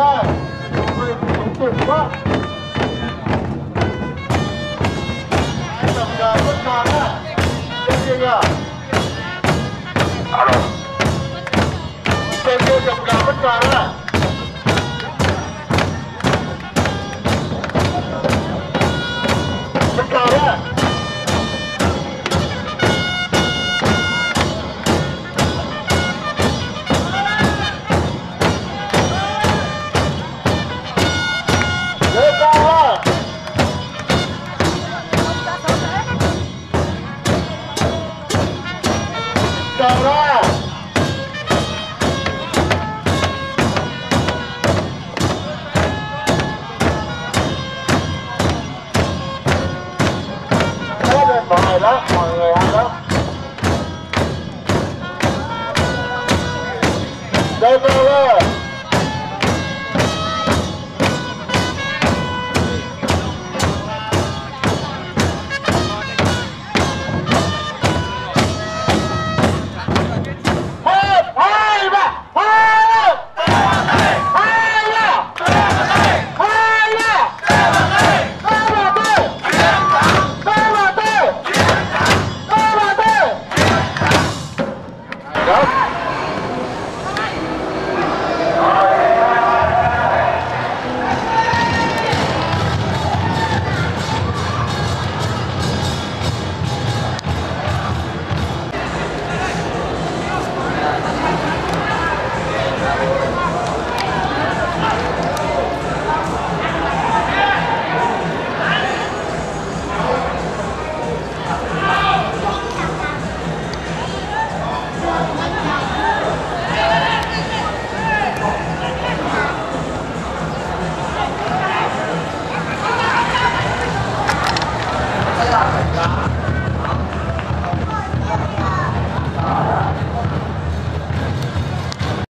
ได้ไม่สมสุขว่าไอ้สัปดาห์ก็การนะจริงๆอะเป็นเรื่องกับการประกาศนะ แล้วเดินไปแ